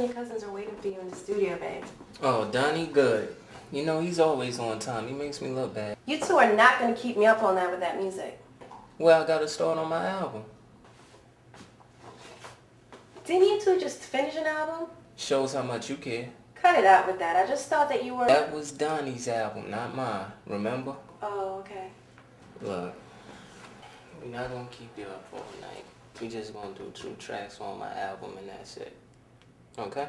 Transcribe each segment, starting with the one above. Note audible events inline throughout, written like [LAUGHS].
and your cousins are waiting for you in the studio, babe. Oh, Donnie, good. You know, he's always on time. He makes me look bad. You two are not going to keep me up all night with that music. Well, I got to start on my album. Didn't you two just finish an album? Shows how much you care. Cut it out with that. I just thought that you were... That was Donnie's album, not mine. Remember? Oh, okay. Look, we're not going to keep you up all night. We just going to do two tracks on my album and that's it. Okay?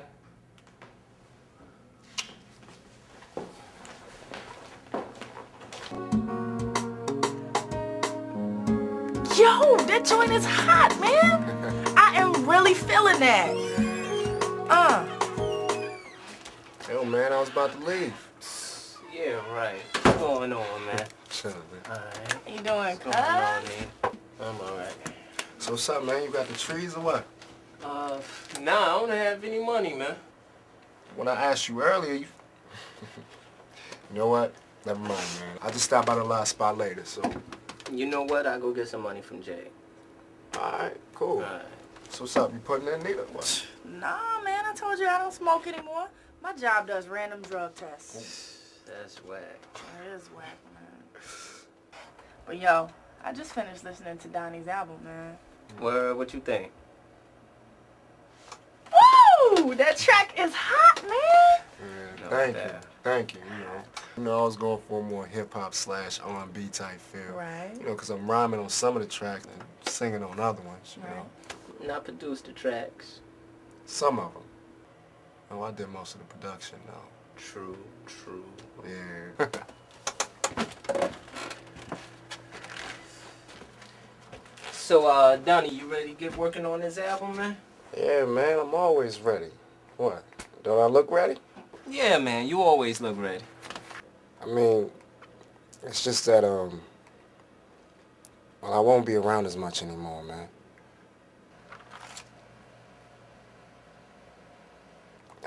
Yo, that joint is hot, man. I am really feeling that. Uh. Yo, man, I was about to leave. Yeah, right. What's going on, man? Chilling, man. Alright. How You doing, What's going on, cuz? man? I'm alright. So what's up, man? You got the trees or what? Uh, nah, I don't have any money, man. When I asked you earlier, you... [LAUGHS] you know what? Never mind, man. I'll just stop by the last spot later, so... You know what? I'll go get some money from Jay. Alright, cool. Alright. So what's up? You putting in neither? What? [SIGHS] Nah, man, I told you I don't smoke anymore. My job does random drug tests. That's whack. That is whack, man. But yo, I just finished listening to Donnie's album, man. Well, what you think? Woo! That track is hot, man. Yeah, thank you. Thank you, you know. You know, I was going for a more hip-hop slash R&B type feel. Right. You know, because I'm rhyming on some of the tracks and singing on other ones, you Right. know. Not produce the tracks. Some of them. Oh, I did most of the production, though. True, true. Yeah. [LAUGHS] So, uh, Donnie, you ready to get working on this album, man? Yeah, man, I'm always ready. What? Don't I look ready? Yeah, man, you always look ready. I mean, it's just that, um, well, I won't be around as much anymore, man.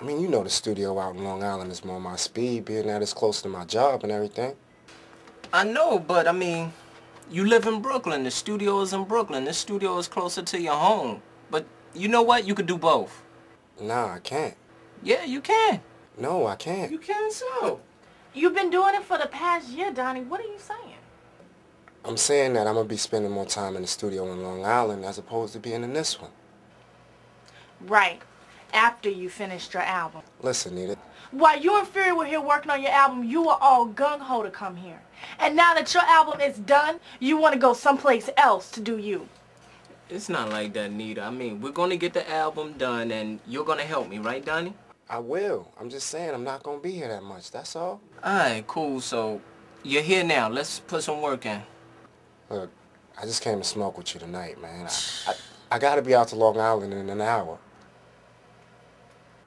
I mean, you know the studio out in Long Island is more my speed, being that it's close to my job and everything. I know, but I mean, you live in Brooklyn. The studio is in Brooklyn. This studio is closer to your home. But you know what? You could do both. Nah, I can't. Yeah, you can. No, I can't. You can so. You've been doing it for the past year, Donnie. What are you saying? I'm saying that I'm gonna be spending more time in the studio in Long Island as opposed to being in this one. Right. After you finished your album. Listen, Nita, While you and Fury were here working on your album, you were all gung-ho to come here. And now that your album is done, you want to go someplace else to do you. It's not like that, Nita. I mean, we're going to get the album done, and you're going to help me, right, Donnie? I will. I'm just saying I'm not gonna be here that much, that's all. Alright, cool. So, you're here now. Let's put some work in. Look, I just came to smoke with you tonight, man. I, I, I gotta be out to Long Island in an hour.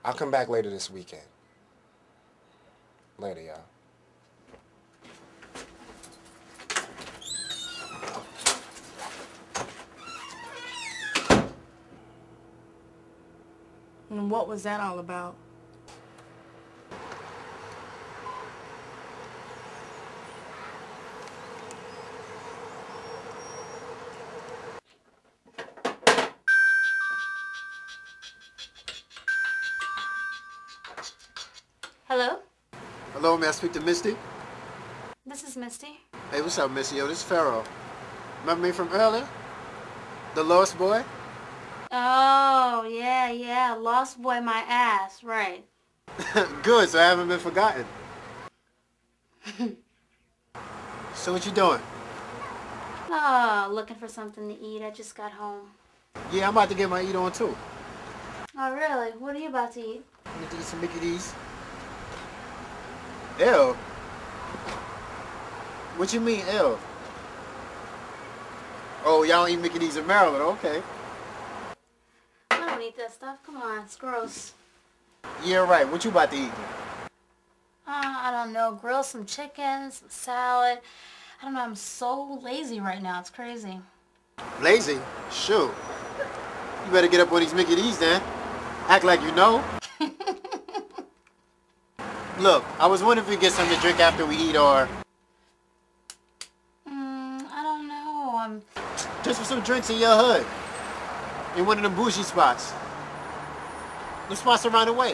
I'll come back later this weekend. Later, y'all. And what was that all about? Hello? Hello, may I speak to Misty? This is Misty. Hey, what's up, Misty? Yo, this is Pharaoh. Remember me from earlier? The Lost Boy? Oh, yeah, yeah. Lost boy my ass. Right. [LAUGHS] Good, so I haven't been forgotten. [LAUGHS] so what you doing? Oh, looking for something to eat. I just got home. Yeah, I'm about to get my eat on too. Oh, really? What are you about to eat? I'm gonna eat some Mickey D's. Ew. What you mean, ew? Oh, y'all don't eat Mickey D's in Maryland, okay. Don't eat that stuff. Come on, it's gross. Yeah, right. What you about to eat? Uh, I don't know. Grill some chicken, some salad. I don't know. I'm so lazy right now. It's crazy. Lazy? Shoot. You better get up on these Mickey D's then. Act like you know. [LAUGHS] Look, I was wondering if we get something to drink after we eat or Mm, I don't know. I'm. just for some drinks in your hood. In one of them bougie spots. Let's sponsor right away.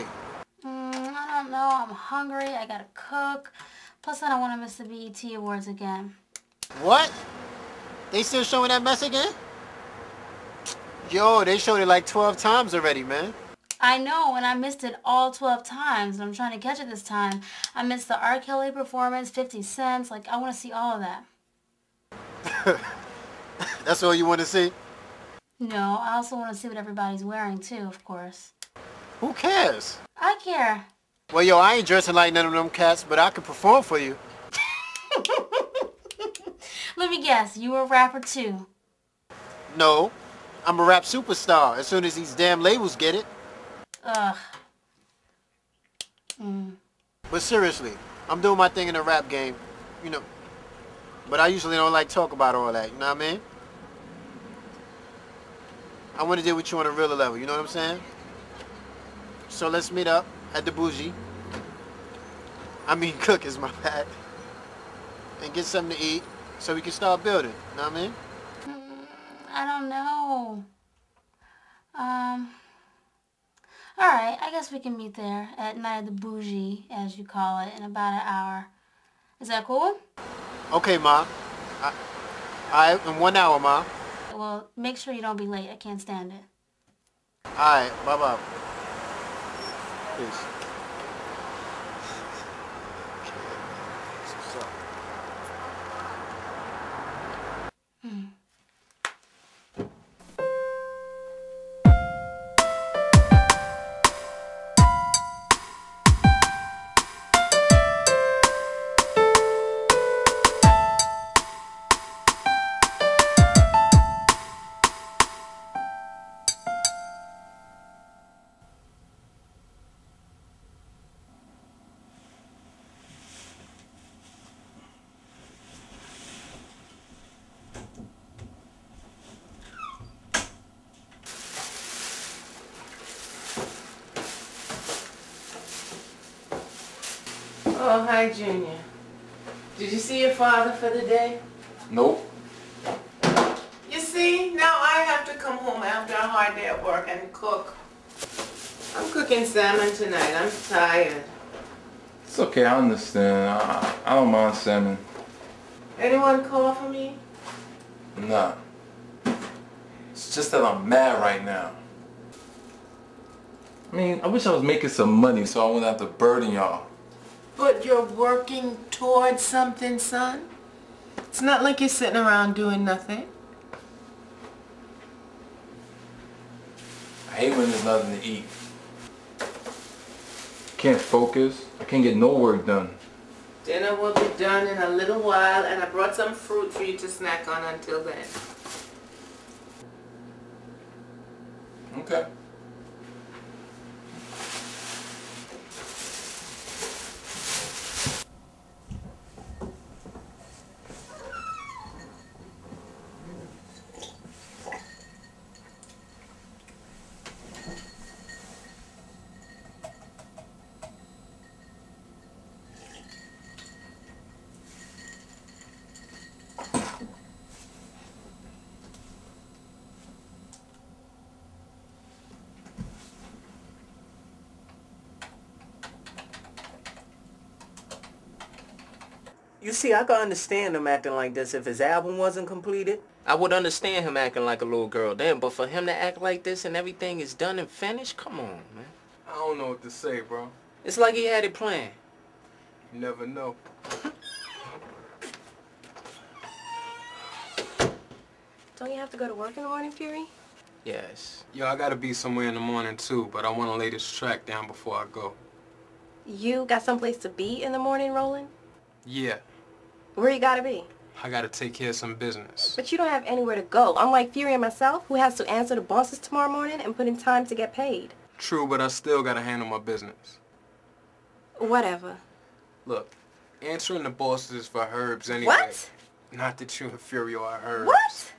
Mm, I don't know. I'm hungry. I gotta cook. Plus, I don't want to miss the BET Awards again. What? They still showing that mess again? Yo, they showed it like 12 times already, man. I know, and I missed it all 12 times. And I'm trying to catch it this time. I missed the R. Kelly performance, 50 Cents. Like, I want to see all of that. [LAUGHS] That's all you want to see? No, I also want to see what everybody's wearing, too, of course. Who cares? I care. Well, yo, I ain't dressing like none of them cats, but I can perform for you. [LAUGHS] Let me guess, you a rapper, too. No, I'm a rap superstar as soon as these damn labels get it. Ugh. Mm. But seriously, I'm doing my thing in the rap game, you know. But I usually don't like talk about all that, you know what I mean? I want to deal with you on a realer level, you know what I'm saying? So let's meet up at the bougie. I mean, [LAUGHS] cook is my bad. And get something to eat so we can start building, you know what I mean? I don't know. Um. Alright, I guess we can meet there at night at the bougie, as you call it, in about an hour. Is that cool? Okay, Ma. I, I, in one hour, Ma. Well, make sure you don't be late. I can't stand it. Alright, bye-bye. Peace. Oh, hi, Junior. Did you see your father for the day? Nope. You see, now I have to come home after a hard day at work and cook. I'm cooking salmon tonight. I'm tired. It's okay, I understand. I, I don't mind salmon. Anyone call for me? Nah. It's just that I'm mad right now. I mean, I wish I was making some money so I wouldn't have to burden y'all. But you're working towards something, son. It's not like you're sitting around doing nothing. I hate when there's nothing to eat. I Can't focus. I can't get no work done. Dinner will be done in a little while, and I brought some fruit for you to snack on until then. Okay. You see, I could understand him acting like this if his album wasn't completed. I would understand him acting like a little girl then, but for him to act like this and everything is done and finished, come on, man. I don't know what to say, bro. It's like he had it planned. You never know. Don't you have to go to work in the morning, Fury? Yes. Yo, I gotta be somewhere in the morning too, but I wanna lay this track down before I go. You got someplace to be in the morning, Roland? Yeah, Where you gotta be? I gotta take care of some business. But you don't have anywhere to go. Unlike Fury and myself, who has to answer the bosses tomorrow morning and put in time to get paid. True, but I still gotta handle my business. Whatever. Look, answering the bosses is for Herbs anyway. What? Not that you and Furio are Herbs. What?